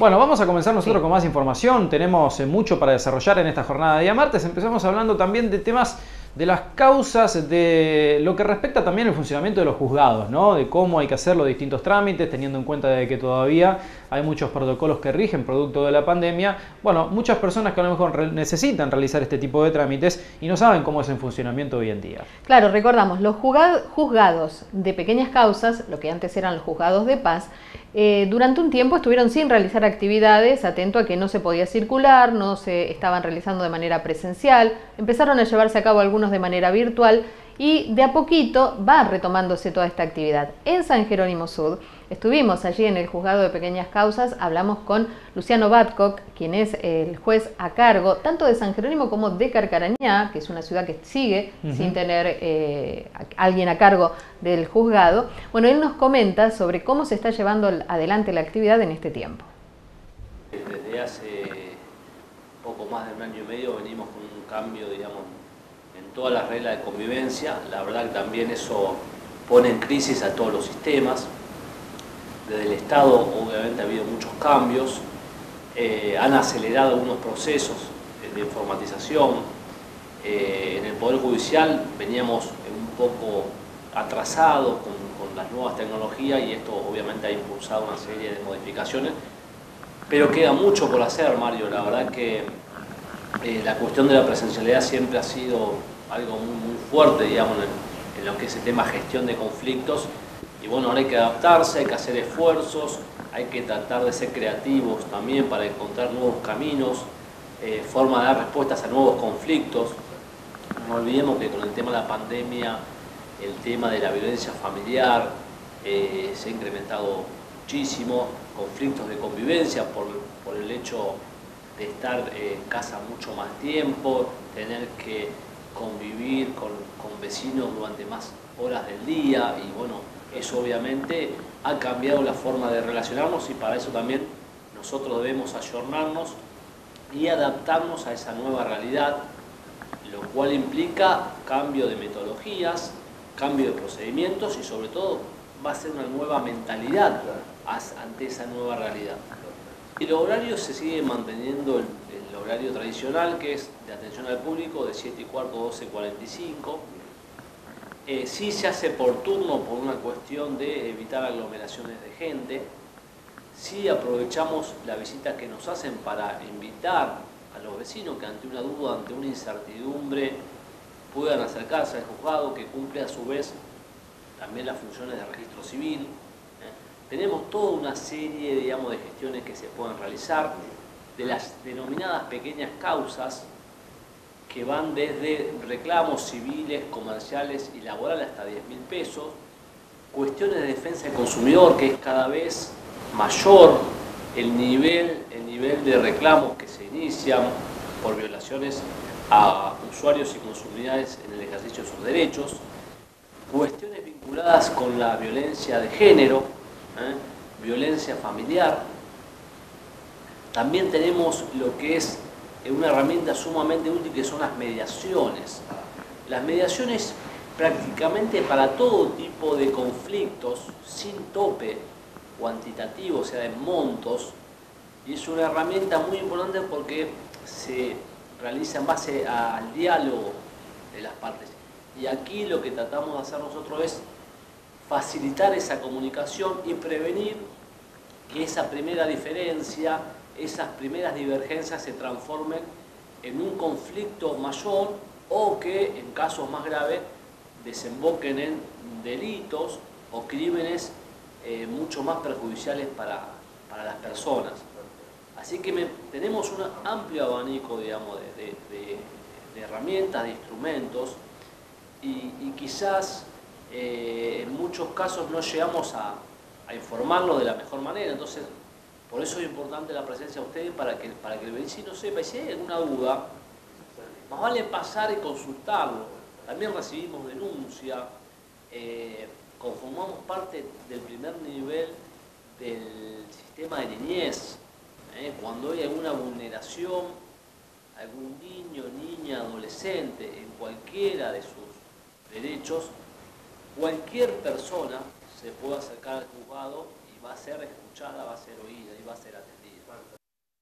Bueno, vamos a comenzar nosotros con más información. Tenemos eh, mucho para desarrollar en esta jornada de día martes. Empezamos hablando también de temas de las causas de lo que respecta también al funcionamiento de los juzgados, ¿no? de cómo hay que hacer los distintos trámites, teniendo en cuenta de que todavía hay muchos protocolos que rigen producto de la pandemia. Bueno, muchas personas que a lo mejor necesitan realizar este tipo de trámites y no saben cómo es en funcionamiento hoy en día. Claro, recordamos, los juzgados de pequeñas causas, lo que antes eran los juzgados de paz, eh, durante un tiempo estuvieron sin realizar actividades, atento a que no se podía circular, no se estaban realizando de manera presencial, empezaron a llevarse a cabo algunos de manera virtual y de a poquito va retomándose toda esta actividad. En San Jerónimo Sud estuvimos allí en el juzgado de pequeñas causas, hablamos con Luciano Badcock, quien es el juez a cargo tanto de San Jerónimo como de Carcarañá, que es una ciudad que sigue sin tener eh, alguien a cargo del juzgado. Bueno, él nos comenta sobre cómo se está llevando adelante la actividad en este tiempo. Desde hace poco más de un año y medio venimos con un cambio, digamos, todas las reglas de convivencia. La verdad que también eso pone en crisis a todos los sistemas. Desde el Estado obviamente ha habido muchos cambios, eh, han acelerado algunos procesos de informatización. Eh, en el Poder Judicial veníamos un poco atrasados con, las nuevas tecnologías y esto obviamente ha impulsado una serie de modificaciones, pero queda mucho por hacer, Mario. La verdad que eh, la cuestión de la presencialidad siempre ha sido algo muy, fuerte, digamos, en, lo que es el tema gestión de conflictos. Y bueno, ahora hay que adaptarse, hay que hacer esfuerzos, hay que tratar de ser creativos también para encontrar nuevos caminos, eh, forma de dar respuestas a nuevos conflictos. No olvidemos que con el tema de la pandemia, el tema de la violencia familiar eh, se ha incrementado muchísimo, conflictos de convivencia por, por el hecho de estar en casa mucho más tiempo, tener que convivir con, vecinos durante más horas del día y bueno, eso obviamente ha cambiado la forma de relacionarnos y para eso también nosotros debemos ayornarnos y adaptarnos a esa nueva realidad, lo cual implica cambio de metodologías, cambio de procedimientos y sobre todo va a ser una nueva mentalidad ante esa nueva realidad. Y los horarios se sigue manteniendo el, horario tradicional, que es de atención al público, de 7 y cuarto a 12 45. Eh, sí se hace por turno por una cuestión de evitar aglomeraciones de gente. Sí aprovechamos la visita que nos hacen para invitar a los vecinos que ante una duda, ante una incertidumbre, puedan acercarse al juzgado que cumple a su vez también las funciones de registro civil, tenemos toda una serie digamos, de gestiones que se pueden realizar, de las denominadas pequeñas causas, que van desde reclamos civiles, comerciales y laborales hasta 10 mil pesos, cuestiones de defensa del consumidor, que es cada vez mayor el nivel, el nivel de reclamos que se inician por violaciones a usuarios y consumidores en el ejercicio de sus derechos, cuestiones vinculadas con la violencia de género, ¿eh? violencia familiar. También tenemos lo que es una herramienta sumamente útil que son las mediaciones. Las mediaciones prácticamente para todo tipo de conflictos sin tope cuantitativo, o sea, de montos, y es una herramienta muy importante porque se realiza en base al diálogo de las partes. Y aquí lo que tratamos de hacer nosotros es facilitar esa comunicación y prevenir que esa primera diferencia, esas primeras divergencias se transformen en un conflicto mayor o que en casos más graves desemboquen en delitos o crímenes eh, mucho más perjudiciales para, las personas. Así que tenemos un amplio abanico digamos, de, herramientas, de instrumentos y quizás eh, en muchos casos no llegamos a, informarlo de la mejor manera. Entonces, por eso es importante la presencia de ustedes para que, para que el vecino sepa y si hay alguna duda, más vale pasar y consultarlo. También recibimos denuncia, eh, conformamos parte del primer nivel del sistema de niñez. Eh, cuando hay alguna vulneración, algún niño, niña, adolescente, en cualquiera de sus derechos, cualquier persona se puede acercar al juzgado va a ser escuchada, va a ser oída y va a ser atendida.